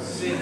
Sim.